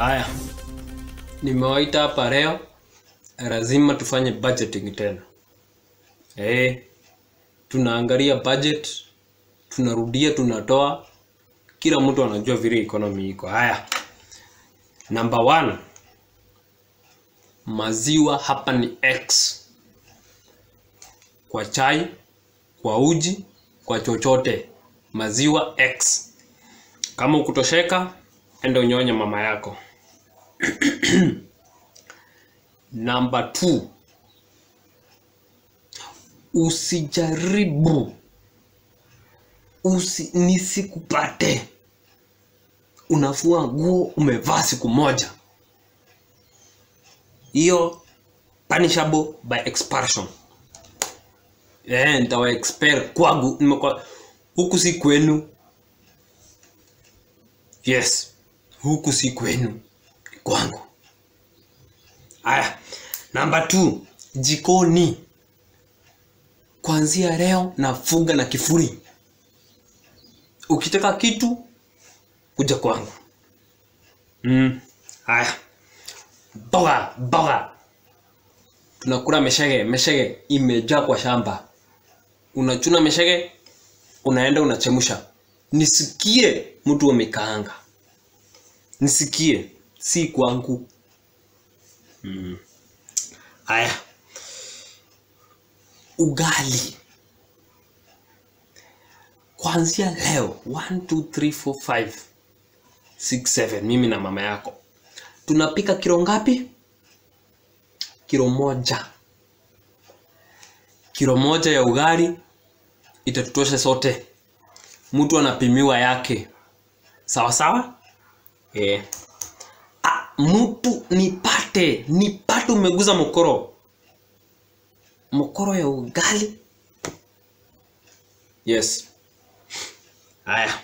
Haya, nimewaita hapa leo, lazima tufanye budgeting tena. Eh, tunaangalia budget, tunarudia, tunatoa, kila mtu anajua vile economy iko. Haya, number one, maziwa hapa ni X kwa chai, kwa uji, kwa chochote, maziwa X. Kama ukutosheka, enda unyonye mama yako. Number two, usijaribu. Usi, nisikupate unafua nguo umevaa siku moja, hiyo punishable by expulsion. Eh, nitawa expel kwangu, nimekuwa huku si kwenu. Yes, huku si kwenu, kwangu. Aya, namba 2 jikoni. Kuanzia leo nafunga na kifuri. Ukitaka kitu kuja kwangu. Mm. Haya. boga boga, tunakula meshege. Meshege imejaa kwa shamba, unachuna meshege, unaenda unachemsha. Nisikie mtu amekaanga, nisikie, si kwangu. Mm. Aya, ugali kuanzia leo 1 2 3 4 5 6 7 mimi na mama yako tunapika kilo ngapi? Kilo moja. Kilo moja ya ugali itatutosha sote, mtu anapimiwa yake, sawa sawa. Eh. Mtu nipate nipate, umeguza mokoro mokoro ya ugali. Yes. Haya,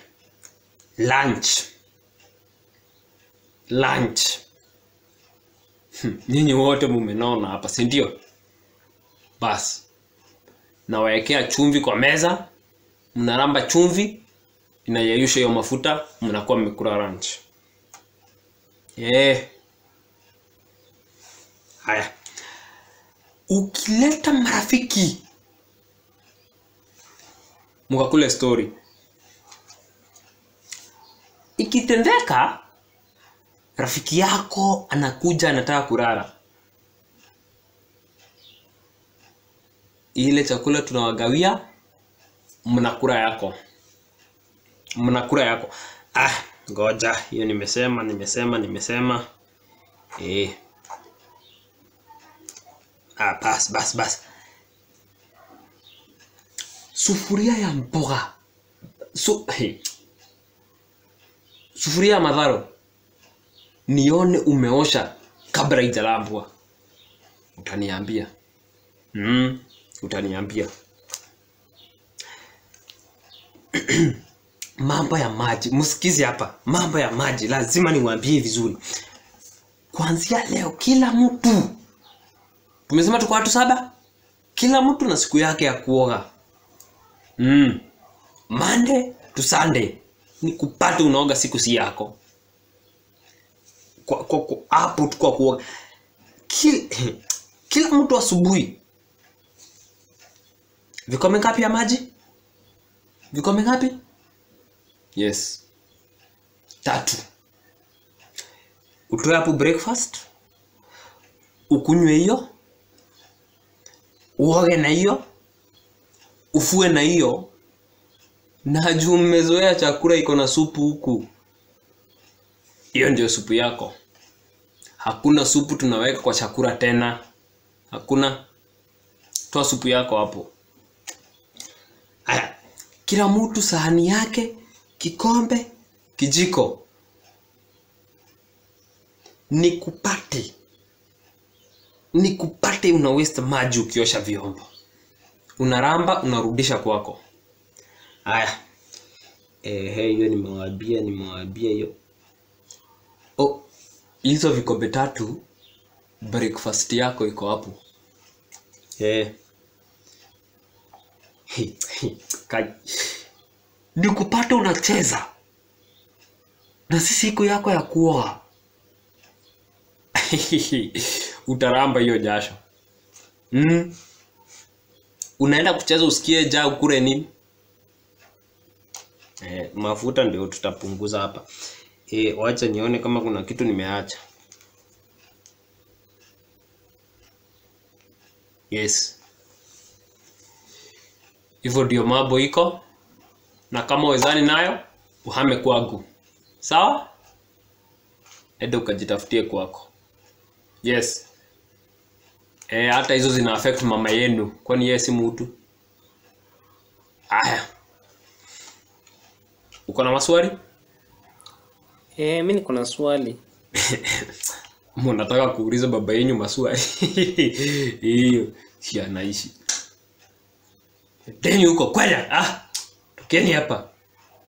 lunch lunch. Hmm, nyinyi wote mumenona hapa, si ndio? Basi nawawekea chumvi kwa meza, mnaramba chumvi, inayeyusha hiyo mafuta, mnakuwa mmekula lunch. Eh. Haya, ukileta marafiki mukakule story, ikitendeka rafiki yako anakuja anataka kurara ile chakula tunawagawia, mnakura yako, mnakura yako. Ah, ngoja hiyo, nimesema nimesema nimesema eh. Ah, bas bas bas, sufuria ya mboga su, hey. sufuria ya madharo nione umeosha kabla ijalambwa, utaniambia. Mm, utaniambia. mambo ya maji, msikizi hapa, mambo ya maji lazima niwaambie vizuri. Kuanzia leo, kila mtu, tumesema tuko watu saba, kila mtu na siku yake ya kuoga. Mm. Monday to Sunday ni kupata unaoga siku si yako kwa, kwa, kwa, hapo tu kwa kuoga kila, kila mtu asubuhi. Vikombe ngapi ya maji? Vikombe ngapi? Yes, tatu. Utoe hapo breakfast, ukunywe hiyo, uoge na hiyo, ufue na hiyo, na juu mmezoea chakula iko na supu huku. Hiyo ndio supu yako. Hakuna supu tunaweka kwa chakula tena, hakuna. Toa supu yako hapo. Aya, kila mtu sahani yake, kikombe, kijiko. Nikupate, nikupate una waste maji ukiosha vyombo, unaramba unarudisha kwako. Aya, ehe, hiyo nimewaambia, nimewaambia hiyo Oh, hizo vikombe tatu breakfast yako iko hapo. Eh. Hey, hey, kai. Nikupate unacheza na si siku yako ya kuoa. utaramba hiyo jasho mm. unaenda kucheza usikie ja ukure nini eh, mafuta ndio tutapunguza hapa eh, wacha nione kama kuna kitu nimeacha yes hivyo ndio mambo iko na kama wezani nayo uhame kwangu. Sawa? Ende ukajitafutie kwako. Yes. E, hata hizo zina affect mama yenu. Kwani yeye si mtu aya. Uko na maswali? Eh, mi niko na swali. mnataka kuuliza baba yenyu maswali? Hiyo si anaishi. Deni huko kwenda ah tokeni hapa